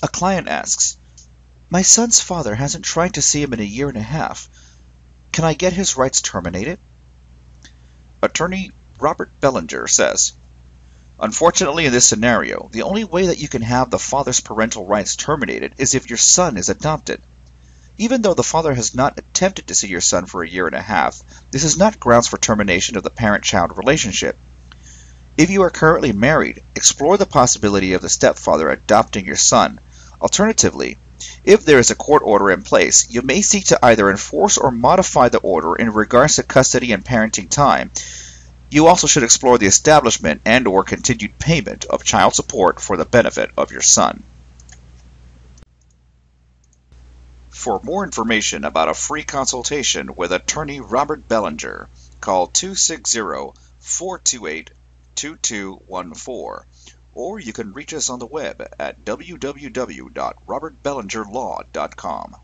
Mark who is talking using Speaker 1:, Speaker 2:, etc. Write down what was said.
Speaker 1: A client asks, My son's father hasn't tried to see him in a year and a half. Can I get his rights terminated?
Speaker 2: Attorney Robert Bellinger says, Unfortunately, in this scenario, the only way that you can have the father's parental rights terminated is if your son is adopted. Even though the father has not attempted to see your son for a year and a half, this is not grounds for termination of the parent child relationship. If you are currently married, explore the possibility of the stepfather adopting your son. Alternatively, if there is a court order in place, you may seek to either enforce or modify the order in regards to custody and parenting time. You also should explore the establishment and or continued payment of child support for the benefit of your son. For more information about a free consultation with attorney Robert Bellinger, call 260 428 2214 or you can reach us on the web at www.robertbellingerlaw.com.